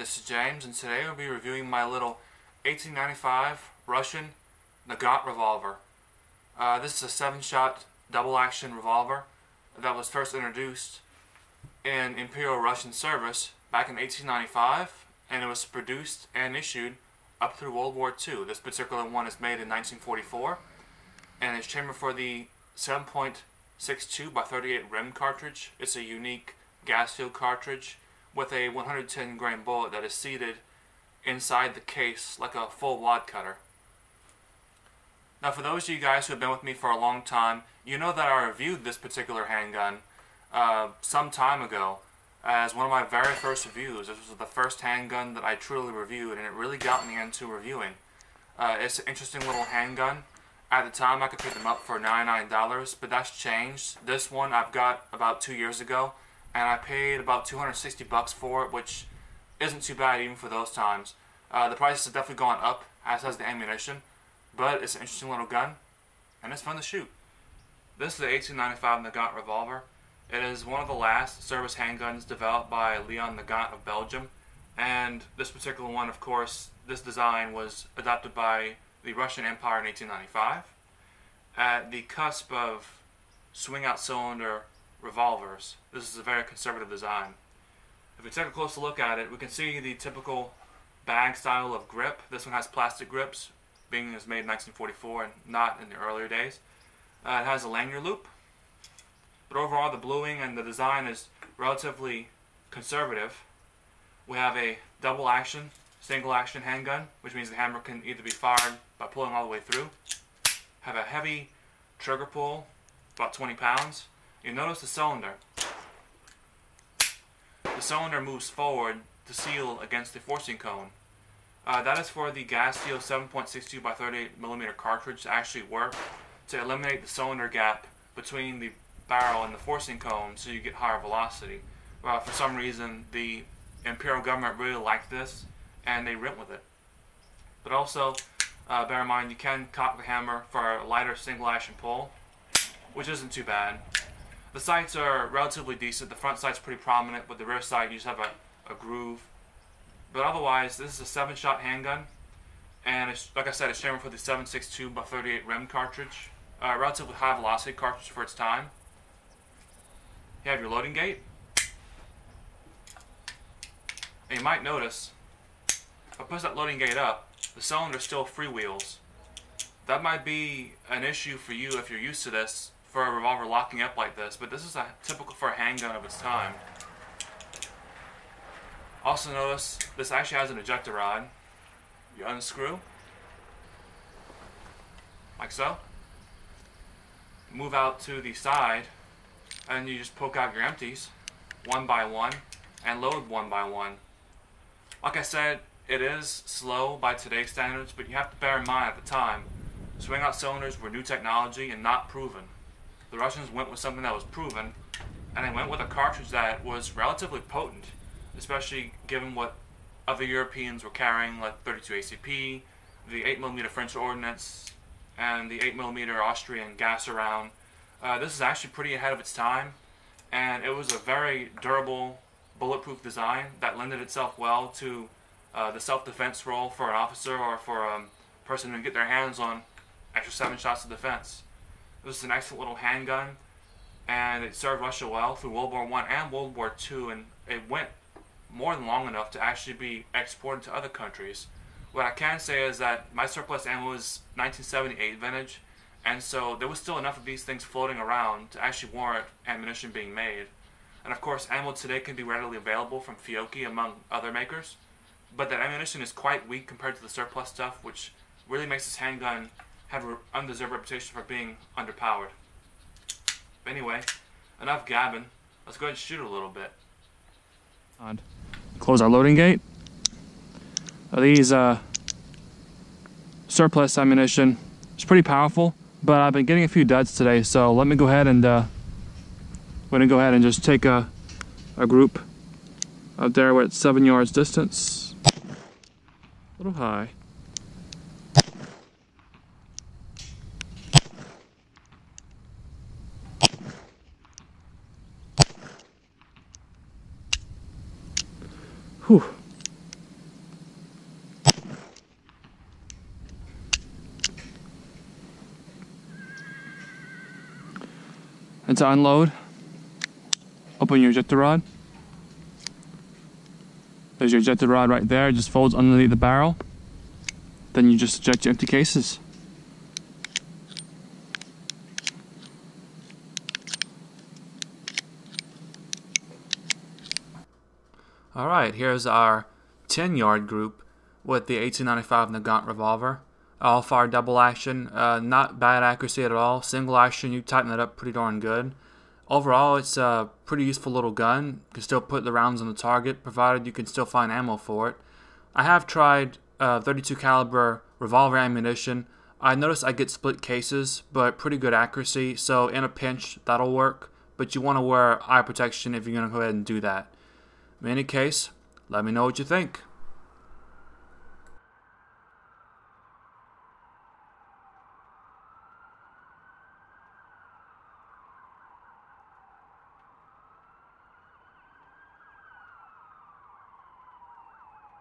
Hi, this is James, and today we'll be reviewing my little 1895 Russian Nagant revolver. Uh, this is a seven-shot double-action revolver that was first introduced in Imperial Russian service back in 1895, and it was produced and issued up through World War II. This particular one is made in 1944, and it's chambered for the 7.62 by 38 rim cartridge. It's a unique gas-filled cartridge with a 110 grain bullet that is seated inside the case like a full wad cutter. Now for those of you guys who have been with me for a long time, you know that I reviewed this particular handgun uh, some time ago as one of my very first reviews. This was the first handgun that I truly reviewed and it really got me into reviewing. Uh, it's an interesting little handgun. At the time I could pick them up for $99, but that's changed. This one I've got about two years ago and I paid about 260 bucks for it, which isn't too bad even for those times. Uh, the prices have definitely gone up, as has the ammunition, but it's an interesting little gun, and it's fun to shoot. This is the 1895 Nagant revolver. It is one of the last service handguns developed by Leon Nagant of Belgium, and this particular one, of course, this design was adopted by the Russian Empire in 1895. At the cusp of swing out cylinder revolvers. This is a very conservative design. If we take a closer look at it, we can see the typical bag style of grip. This one has plastic grips, being it was made in 1944 and not in the earlier days. Uh, it has a lanyard loop, but overall the bluing and the design is relatively conservative. We have a double action, single action handgun, which means the hammer can either be fired by pulling all the way through. Have a heavy trigger pull, about 20 pounds, you notice the cylinder. The cylinder moves forward to seal against the forcing cone. Uh, that is for the gas seal 7.62 by 38 millimeter cartridge to actually work to eliminate the cylinder gap between the barrel and the forcing cone so you get higher velocity. Uh, for some reason, the imperial government really liked this and they went with it. But also, uh, bear in mind you can cock the hammer for a lighter single action pull, which isn't too bad. The sights are relatively decent. The front sight's pretty prominent, but the rear sight you just have a, a groove. But otherwise, this is a 7-shot handgun. And it's, like I said, it's chambered for the 7.62 by 38 rim cartridge. Uh, relatively high velocity cartridge for its time. You have your loading gate. And you might notice, if I push that loading gate up, the cylinder still freewheels. That might be an issue for you if you're used to this for a revolver locking up like this, but this is a typical for a handgun of its time. Also notice this actually has an ejector rod. You unscrew, like so. Move out to the side, and you just poke out your empties, one by one, and load one by one. Like I said, it is slow by today's standards, but you have to bear in mind at the time, swing out cylinders were new technology and not proven the Russians went with something that was proven, and they went with a cartridge that was relatively potent, especially given what other Europeans were carrying, like 32 ACP, the 8mm French ordnance, and the 8mm Austrian Gasser round. Uh, this is actually pretty ahead of its time, and it was a very durable, bulletproof design that lended itself well to uh, the self-defense role for an officer or for a person to get their hands on extra seven shots of defense. It was an excellent little handgun, and it served Russia well through World War One and World War Two, and it went more than long enough to actually be exported to other countries. What I can say is that my surplus ammo was 1978 vintage, and so there was still enough of these things floating around to actually warrant ammunition being made. And of course, ammo today can be readily available from Fiocchi among other makers, but that ammunition is quite weak compared to the surplus stuff, which really makes this handgun have an undeserved reputation for being underpowered. But anyway, enough gabbing. Let's go ahead and shoot a little bit. Close our loading gate. Are These uh, surplus ammunition is pretty powerful, but I've been getting a few duds today, so let me go ahead and uh, I'm gonna go ahead and just take a, a group up there at seven yards distance. A little high. Whew. to unload. Open your ejector rod. There's your ejector rod right there. It just folds underneath the barrel. Then you just eject your empty cases. Alright, here's our 10 yard group with the 1895 Nagant revolver. All fire double action, uh, not bad accuracy at all. Single action, you tighten that up pretty darn good. Overall, it's a pretty useful little gun. You can still put the rounds on the target, provided you can still find ammo for it. I have tried uh, 32 caliber revolver ammunition. I notice I get split cases, but pretty good accuracy. So in a pinch, that'll work. But you want to wear eye protection if you're going to go ahead and do that. In any case, let me know what you think.